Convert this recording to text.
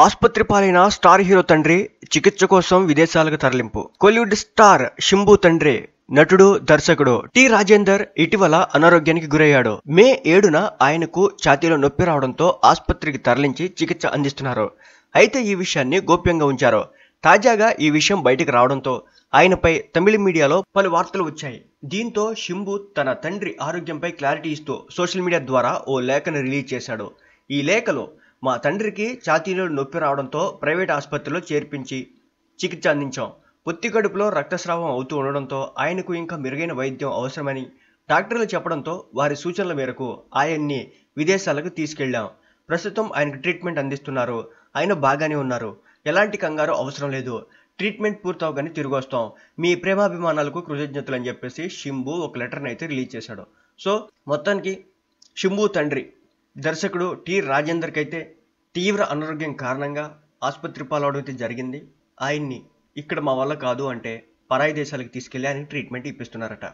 ఆసుపత్రి పాలైన star hero తండ్రి చికిత్స కోసం విదేశాలకు తరలింపు. కోలీవుడ్ స్టార్ శంభు తండ్రి నటుడు దర్శకుడు టి రాజేందర్ ఇటీవల అనారోగ్యానికి గురయ్యాడు. మే ఏడున ఆయనకు ఛాతీలో నొప్పి రావడంతో ఆసుపత్రికి తరలించి చికిత్స అందిస్తున్నారు. అయితే ఈ విషయాన్ని గోప్యంగా ఉంచారు. తాజాగా ఈ విషయం బయటకు రావడంతో ఆయనపై తమిళ మీడియాలో పలు వార్తలు వచ్చాయి. దీంతో శంభు తన తండ్రి ఆరోగ్యంపై క్లారిటీ ఇస్తూ సోషల్ మీడియా ద్వారా ఓ లేఖను రిలీజ్ చేశాడు. ఈ లేఖలో మా తండ్రికి ఛాతీలో నొప్పి రావడంతో ప్రైవేట్ ఆసుపత్రిలో చేర్పించి చికిత్స అందించాం. పొత్తి కడుపులో రక్తస్రావం అవుతూ ఉండడంతో ఆయనకు ఇంకా మెరుగైన వైద్యం అవసరమని డాక్టర్లు చెప్పడంతో వారి సూచనల మేరకు ఆయన్ని విదేశాలకు తీసుకెళ్ళాం ప్రస్తుతం ఆయనకు ట్రీట్మెంట్ అందిస్తున్నారు. ఆయన బాగానే ఉన్నారు. ఎలాంటి కంగారు అవసరం లేదు. ట్రీట్మెంట్ పూర్తవగానే తిరిగి వస్తాం. మీ ప్రేమాభిమానాలకు కృతజ్ఞతలు అని చెప్పేసి షింబు ఒక లెటర్ని అయితే రిలీజ్ చేశాడు. సో మొత్తానికి షింబు తండ్రి దర్శకుడు టి రాజేందర్కి అయితే తీవ్ర అనారోగ్యం కారణంగా ఆసుపత్రి పాలవడం అయితే జరిగింది. ఆయన్ని ఇక్కడ మా వల్ల కాదు అంటే పరాయి దేశాలకు తీసుకెళ్ళి ఆయన ట్రీట్మెంట్ ఇప్పిస్తున్నారట.